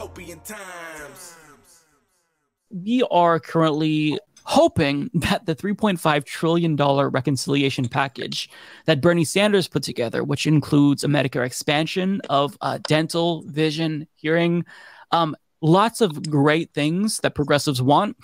dystopian times. We are currently hoping that the $3.5 trillion reconciliation package that Bernie Sanders put together, which includes a Medicare expansion of uh, dental, vision, hearing, um, lots of great things that progressives want.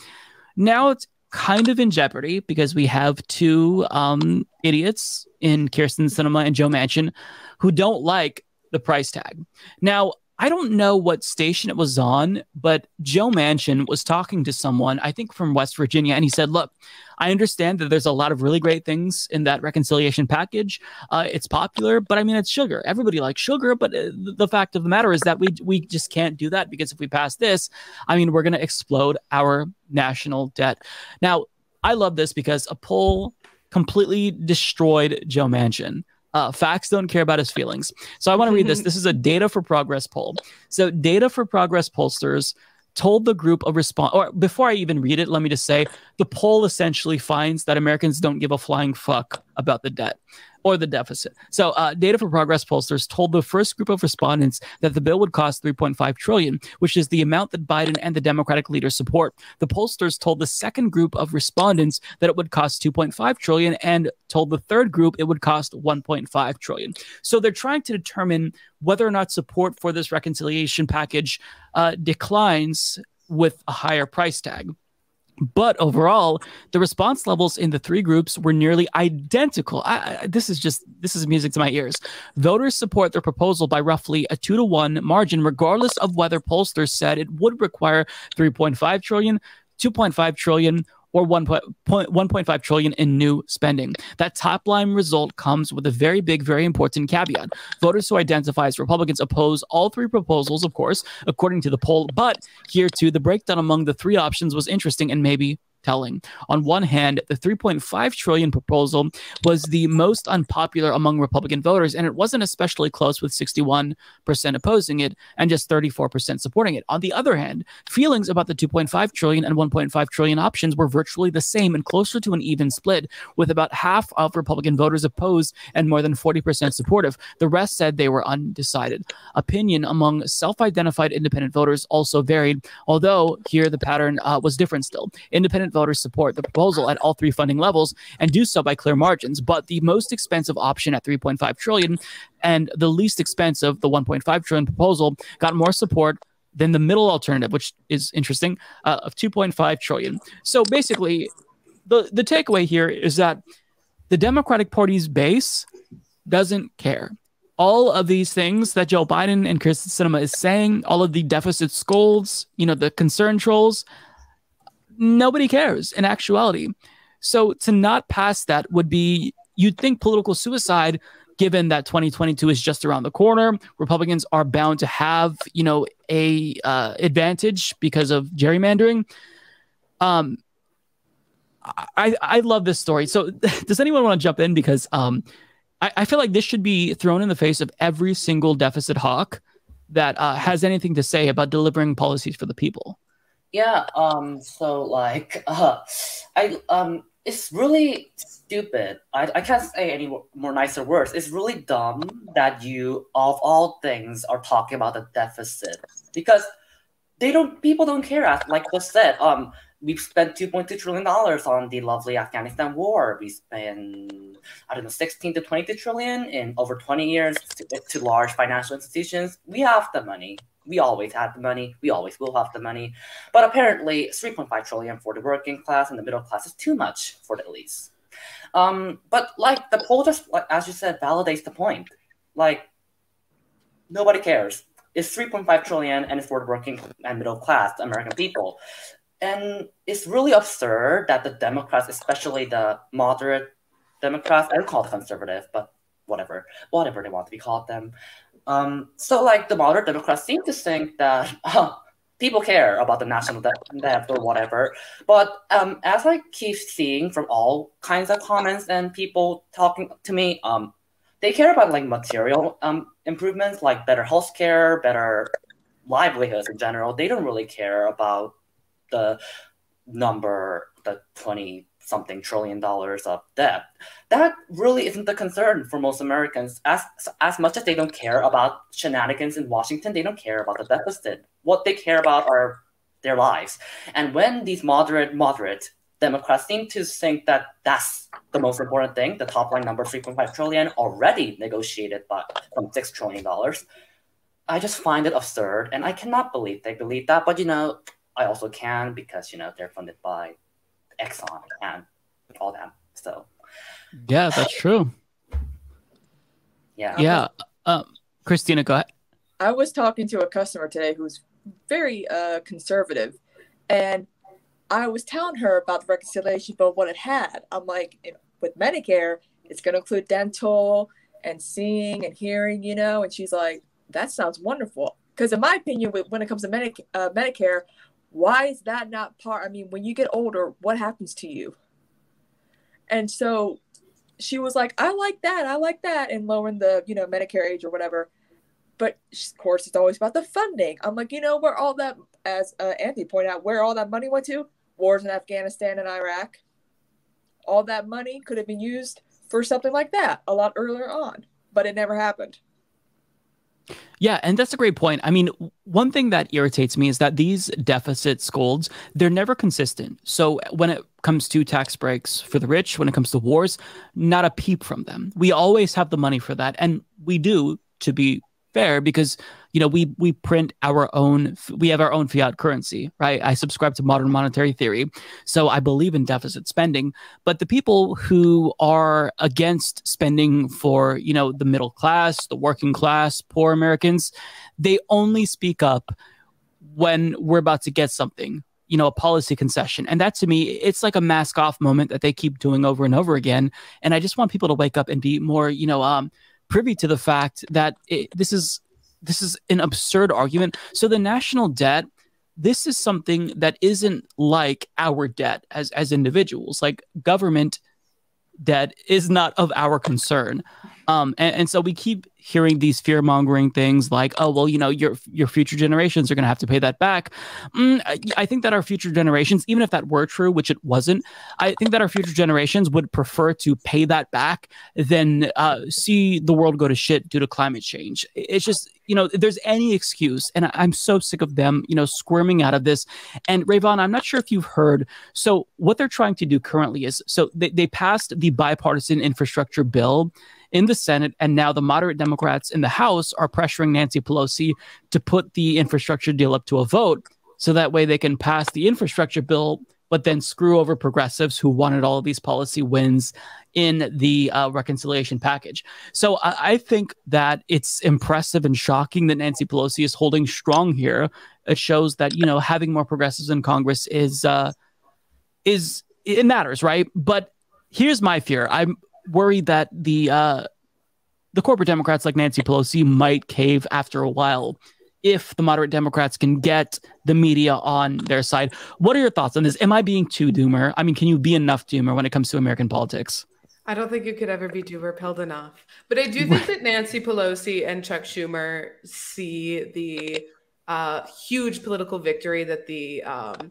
Now it's kind of in jeopardy because we have two um, idiots in Kyrsten Sinema and Joe Manchin who don't like the price tag. Now, I don't know what station it was on, but Joe Manchin was talking to someone, I think from West Virginia, and he said, Look, I understand that there's a lot of really great things in that reconciliation package. Uh, it's popular, but I mean, it's sugar. Everybody likes sugar, but uh, the fact of the matter is that we, we just can't do that because if we pass this, I mean, we're going to explode our national debt. Now, I love this because a poll completely destroyed Joe Manchin. Uh, facts don't care about his feelings. So I want to read this. This is a Data for Progress poll. So Data for Progress pollsters told the group of response, or before I even read it, let me just say the poll essentially finds that Americans don't give a flying fuck about the debt or the deficit. So, uh, Data for Progress pollsters told the first group of respondents that the bill would cost 3.5 trillion, which is the amount that Biden and the Democratic leaders support. The pollsters told the second group of respondents that it would cost 2.5 trillion, and told the third group it would cost 1.5 trillion. So, they're trying to determine whether or not support for this reconciliation package uh, declines with a higher price tag. But overall, the response levels in the three groups were nearly identical. I, I, this is just this is music to my ears. Voters support their proposal by roughly a two to one margin, regardless of whether pollsters said it would require 3.5 trillion, 2.5 trillion, or 1.5 trillion in new spending. That top line result comes with a very big, very important caveat. Voters who identify as Republicans oppose all three proposals, of course, according to the poll. But here too, the breakdown among the three options was interesting and maybe telling. On one hand, the 3.5 trillion proposal was the most unpopular among Republican voters, and it wasn't especially close with 61% opposing it and just 34% supporting it. On the other hand, feelings about the 2.5 trillion and 1.5 trillion options were virtually the same and closer to an even split, with about half of Republican voters opposed and more than 40% supportive. The rest said they were undecided. Opinion among self-identified independent voters also varied, although here the pattern uh, was different still. Independent voters support the proposal at all three funding levels and do so by clear margins. But the most expensive option at 3.5 trillion and the least expensive, the 1.5 trillion proposal, got more support than the middle alternative, which is interesting, uh, of 2.5 trillion. So basically, the the takeaway here is that the Democratic Party's base doesn't care. All of these things that Joe Biden and Kyrsten Sinema is saying, all of the deficit scolds, you know, the concern trolls, nobody cares in actuality. So to not pass that would be, you'd think, political suicide given that 2022 is just around the corner. Republicans are bound to have you know a uh, advantage because of gerrymandering. Um i i love this story. So does anyone want to jump in? Because um I, I feel like this should be thrown in the face of every single deficit hawk that uh, has anything to say about delivering policies for the people yeah, um, so like, uh, I, um, it's really stupid. I, I can't say any more nicer words. It's really dumb that you, of all things, are talking about the deficit because they don't, people don't care. Like I said, um, we've spent 2.2 trillion dollars on the lovely Afghanistan war. We spent I don't know 16 to 22 trillion in over 20 years to, to large financial institutions. We have the money. We always had the money. We always will have the money. But apparently, 3.5 trillion for the working class and the middle class is too much for the elites. Um, but like the poll just, like, as you said, validates the point. Like nobody cares. It's 3.5 trillion and it's for the working and middle class American people. And it's really absurd that the Democrats, especially the moderate Democrats, I don't call conservative, but whatever, whatever they want to be called them. Um, so like the moderate Democrats seem to think that uh, people care about the national debt or whatever. But um, as I keep seeing from all kinds of comments and people talking to me, um, they care about like material um, improvements, like better healthcare, better livelihoods in general. They don't really care about the number, the 20 something trillion dollars of debt. That really isn't the concern for most Americans. As as much as they don't care about shenanigans in Washington, they don't care about the deficit. What they care about are their lives. And when these moderate moderate Democrats seem to think that that's the most important thing, the top line number 3.5 trillion already negotiated by from six trillion dollars. I just find it absurd, and I cannot believe they believe that. But you know, I also can because you know they're funded by Exxon and all that. So yeah, that's true. Yeah. Yeah. Um, Christina, go ahead. I was talking to a customer today who's very uh, conservative, and I was telling her about the reconciliation bill, what it had. I'm like, with Medicare, it's going to include dental and seeing and hearing, you know. And she's like, that sounds wonderful. Because in my opinion, when it comes to Medi- uh, Medicare, why is that not part? I mean, when you get older, what happens to you? And so she was like, I like that, I like that, and lowering the you know Medicare age or whatever. But of course, it's always about the funding. I'm like, you know, where all that, as uh, Anthony pointed out, where all that money went to? Wars in Afghanistan and Iraq. All that money could have been used for something like that a lot earlier on, but it never happened. Yeah, and that's a great point. I mean, one thing that irritates me is that these deficit scolds, they're never consistent. So when it comes to tax breaks for the rich, when it comes to wars, not a peep from them. We always have the money for that. And we do, to be fair because you know we we print our own we have our own fiat currency right? I subscribe to modern monetary theory. So i believe in deficit spending. But the people who are against spending for you know the middle class the working class poor americans they only speak up when we're about to get something you know a policy concession. And that to me it's like a mask off moment that they keep doing over and over again. And i just want people to wake up and be more you know um privy to the fact that it, this is this is an absurd argument. So the national debt, this is something that isn't like our debt as as individuals. Like government debt is not of our concern. Um, and, and so we keep hearing these fear mongering things like, oh, well, you know, your your future generations are going to have to pay that back. Mm, I, I, think that our future generations, even if that were true, which it wasn't, I think that our future generations would prefer to pay that back than uh, see the world go to shit due to climate change. It's just, you know, there's any excuse, and I'm so sick of them, you know, squirming out of this. And Rayvon, I'm not sure if you've heard. So what they're trying to do currently is, so they, they passed the bipartisan infrastructure bill in the Senate, and now the moderate Democrats in the House are pressuring Nancy Pelosi to put the infrastructure deal up to a vote so that way they can pass the infrastructure bill, but then screw over progressives who wanted all of these policy wins in the uh, reconciliation package. So I, I think that it's impressive and shocking that Nancy Pelosi is holding strong here. It shows that you know having more progressives in Congress is uh, is it matters, right? But here's my fear. I'm worried that the uh, the corporate Democrats like Nancy Pelosi might cave after a while if the moderate Democrats can get the media on their side. What are your thoughts on this? Am I being too doomer? I mean, can you be enough doomer when it comes to American politics? I don't think you could ever be doomer pilled enough. But I do think that Nancy Pelosi and Chuck Schumer see the uh, huge political victory that the um,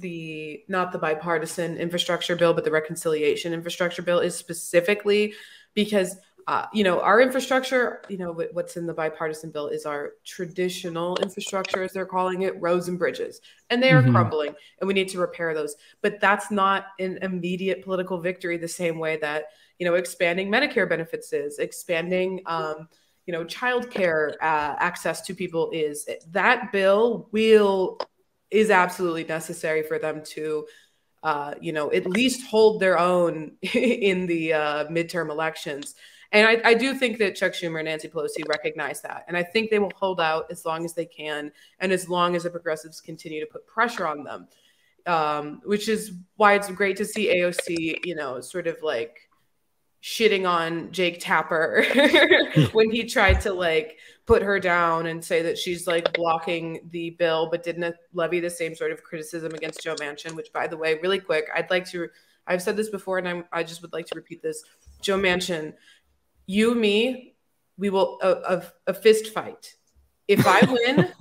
the not the bipartisan infrastructure bill, but the reconciliation infrastructure bill is specifically because uh, you know our infrastructure, you know what's in the bipartisan bill is our traditional infrastructure, as they're calling it, roads and bridges, and they are mm-hmm. crumbling, and we need to repair those. But that's not an immediate political victory the same way that you know expanding Medicare benefits is, expanding. Um, you know, childcare uh, access to people is that bill will is absolutely necessary for them to uh, you know at least hold their own in the uh, midterm elections and I, I, do think that Chuck Schumer and Nancy Pelosi recognize that. And I think they will hold out as long as they can and as long as the progressives continue to put pressure on them, um, which is why it's great to see AOC, you know, sort of like shitting on Jake Tapper when he tried to like put her down and say that she's like blocking the bill, but didn't levy the same sort of criticism against Joe Manchin. Which, by the way, really quick, I'd like to. I've said this before, and I'm, I just would like to repeat this. Joe Manchin, you, me, we will a, a, a fist fight. If I win,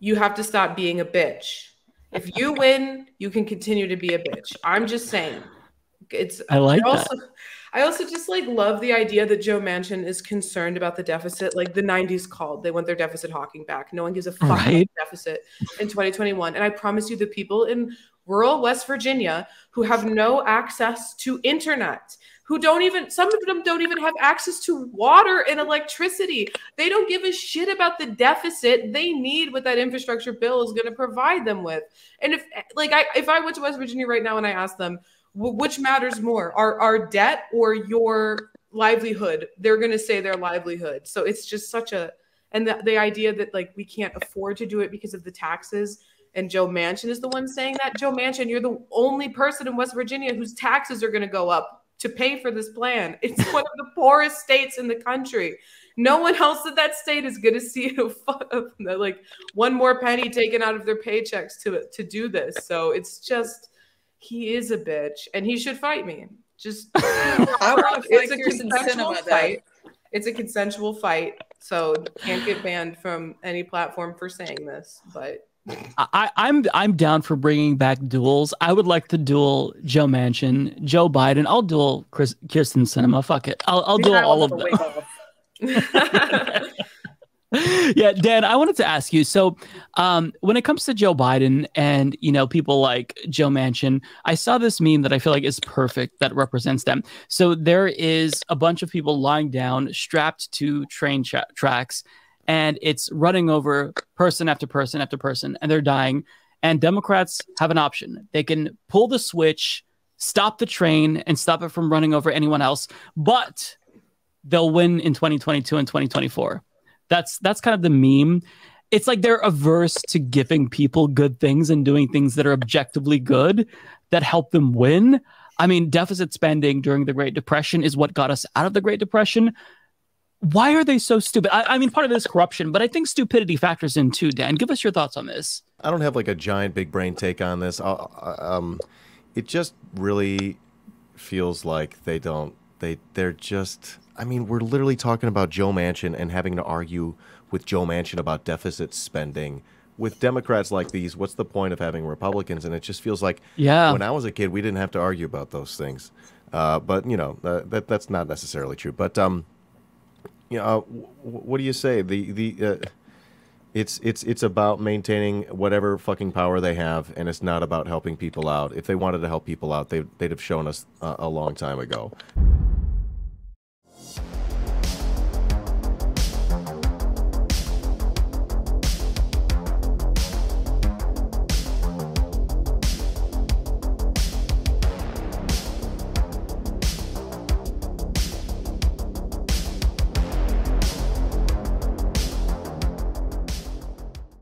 you have to stop being a bitch. If you win, you can continue to be a bitch. I'm just saying. It's I like I also, I also just like love the idea that Joe Manchin is concerned about the deficit. Like the 90s called, they want their deficit hawking back. No one gives a fuck about Right. the deficit in 2021. And I promise you, the people in rural West Virginia who have no access to internet, who don't even, some of them don't even have access to water and electricity. They don't give a shit about the deficit they need what that infrastructure bill is going to provide them with. And if, like, I, if I went to West Virginia right now and I asked them, which matters more, our, our debt or your livelihood? They're going to say their livelihood. So it's just such a, and the, the idea that like we can't afford to do it because of the taxes and Joe Manchin is the one saying that. Joe Manchin, you're the only person in West Virginia whose taxes are going to go up to pay for this plan. It's one of the poorest states in the country. No one else in that state is going to see a, fu- like one more penny taken out of their paychecks to to do this. So it's just he is a bitch, and he should fight me. Just I want to fight it's a consensual Cinema fight. It's a consensual fight, so can't get banned from any platform for saying this. But I, I'm I'm down for bringing back duels. I would like to duel Joe Manchin, Joe Biden. I'll duel Chris, Kyrsten Sinema. Fuck it. I'll I'll duel all of the them. yeah, Dan, I wanted to ask you. So, um, when it comes to Joe Biden and you know people like Joe Manchin, I saw this meme that I feel like is perfect that represents them. So there is a bunch of people lying down, strapped to train tra- tracks, and it's running over person after person after person, and they're dying. And Democrats have an option: they can pull the switch, stop the train, and stop it from running over anyone else, but they'll win in 2022 and 2024. That's that's kind of the meme. It's like they're averse to giving people good things and doing things that are objectively good that help them win. I mean, deficit spending during the Great Depression is what got us out of the Great Depression. Why are they so stupid? I, I mean, part of it is corruption, but I think stupidity factors in too. Dan, give us your thoughts on this. I don't have like a giant big brain take on this. Um, it just really feels like they don't. They they're just. I mean, we're literally talking about Joe Manchin and having to argue with Joe Manchin about deficit spending. With Democrats like these, what's the point of having Republicans? And it just feels like Yeah. when I was a kid, we didn't have to argue about those things. Uh, but you know uh, that that's not necessarily true. But um, you know, uh, what do you say? The the uh, it's it's it's about maintaining whatever fucking power they have, and it's not about helping people out. If they wanted to help people out, they they'd have shown us uh, a long time ago.